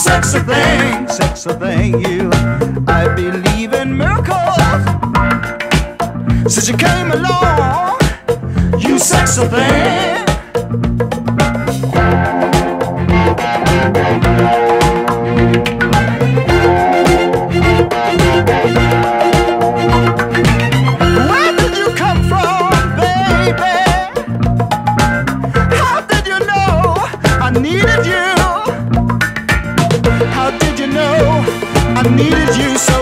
sex a thing, sex a thing, you. I believe in miracles. Since you came along, you sexy a thing. How did you know I needed you so